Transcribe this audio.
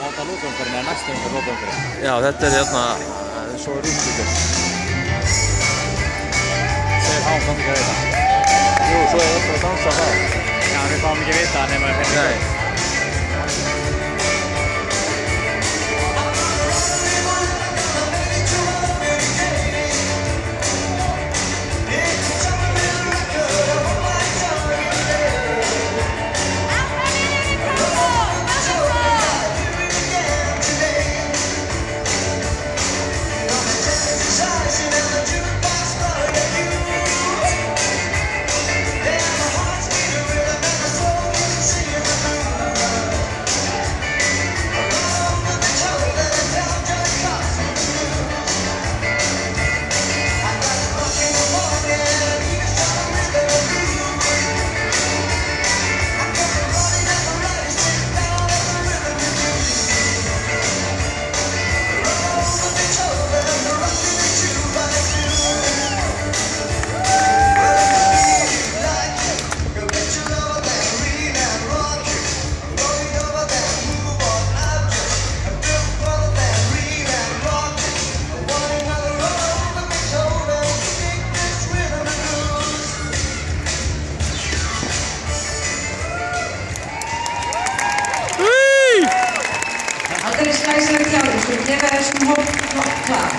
þetta lókumferðin er næstum ykkur lókumferðin. Já, þetta er hérna, eh, svo er úrslutum. Segir hán samt ekki að vita. Jú, svo er þetta að dansa það. Já, við fáum ekki að vita nema við finnum Nei. is nu op, klaar.